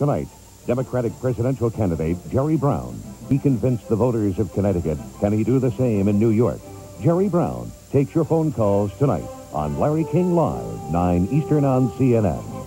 tonight. Democratic presidential candidate Jerry Brown. He convinced the voters of Connecticut. Can he do the same in New York? Jerry Brown takes your phone calls tonight on Larry King Live, 9 Eastern on CNN.